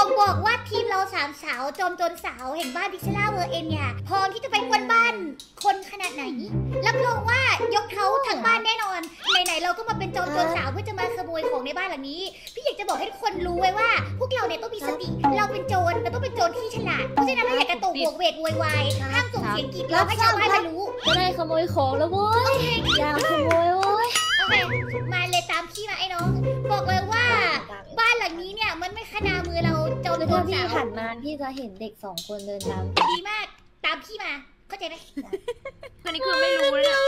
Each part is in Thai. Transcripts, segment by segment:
บอกบอกว่าทีมเราสามสาวจอมโจรสาวแห่งบ้านพิซซ่า World End เนี่ยพร้อมที่จะไปกวนบ้านคนขนาดไหนรับรองว่ายกเขาทั้งบ้านแน่นอนไหนๆเราก็มาเป็นโจรโจรสาวเพื่อจะมาขโมยของในบ้านหลังนี้ พี่อยากจะบอกให้ทุกคนรู้ไว้ว่า พวกเราเนี่ยต้องมีสติ เราเป็นโจรเราต้องเป็นโจรที่ฉลาดเพราะฉะนั้นเราอย่ากระโตกโหวกเหวกโวยวายห้ามส่งเสียงกรีดร้องให้ชาวบ้านมารู้จะได้ขโมยของแล้วเว้ยอย่าขโมยเว้ยโอเคมาเลยตามพี่มาไอ้น้อง บอกเลยว่า มือเราโจรคือโจถ้าพี่สาวหันมาพี่จะเห็นเด็กสองคนเดินตามดีมาก ตามพี่มา เข้าใจไหมอันนี้คือไม่รู้นะเนี่ย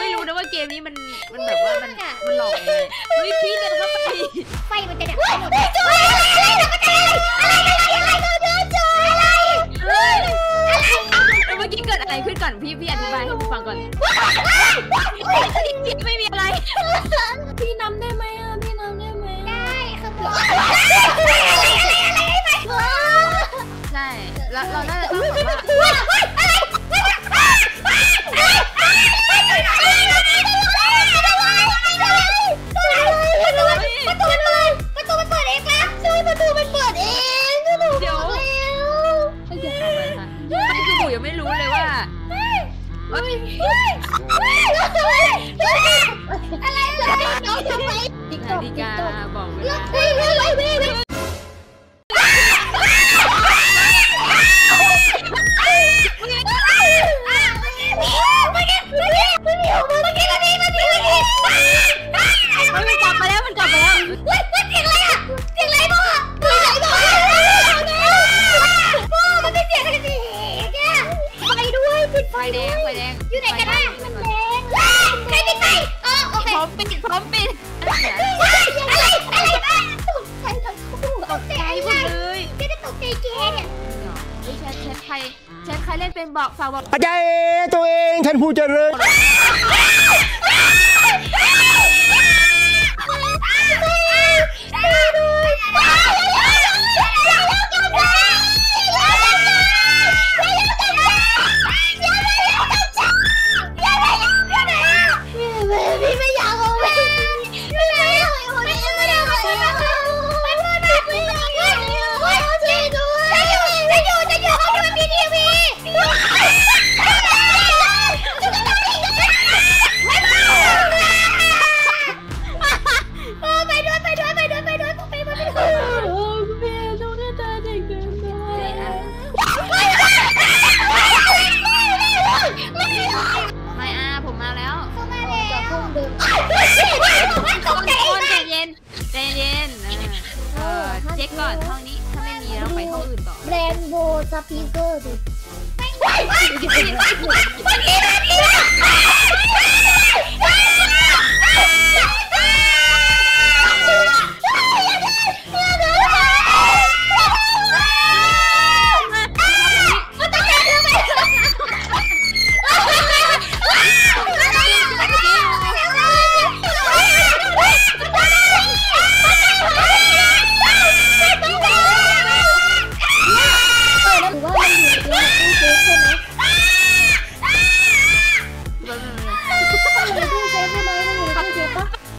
ไม่รู้นะว่าเกมนี้มันมันแบบว่ามันมันหลอกเฮ้ยพี่เดินเข้าไปไฟมันจะดับไปหมดเลยโจรอะไรอะไรอะไรอะไรอะไรโจรอะไรเฮ้ยแล้วเมื่อกี้เกิดอะไรขึ้นก่อนพี่พี่อธิบายให้ผมฟังก่อนไม่มีอะไร แล้วเราน่าจะต้องแบบว่าประตูมันเปิ แดงไฟแดงอยู่ไหนกันนะมันแดงใครปิดไฟอ๋อโอเคพร้อมปิดพร้อมปิดอะไรอะไรบ้างตกใจทั้งคู่ตกใจไฟหมใช่ดเลยไม่ได้ตกใจแกเนี่ยเฮ้ยแชทแชทใครแชทใครเล่นเป็นบอกฝากบอกอาจารย์ตัวเองท่านผู้เจริญ แล้วเข้ามาจะแล้วพุ่งเดินตกใจโอนใจเย็นใจเย็นเออเช็คก่อนห้องนี้ถ้าไม่มีเราไปห้องอื่นต่อแบรนด์โบสปีกเกอร์ดิเมื่อกี้เมื่อกี้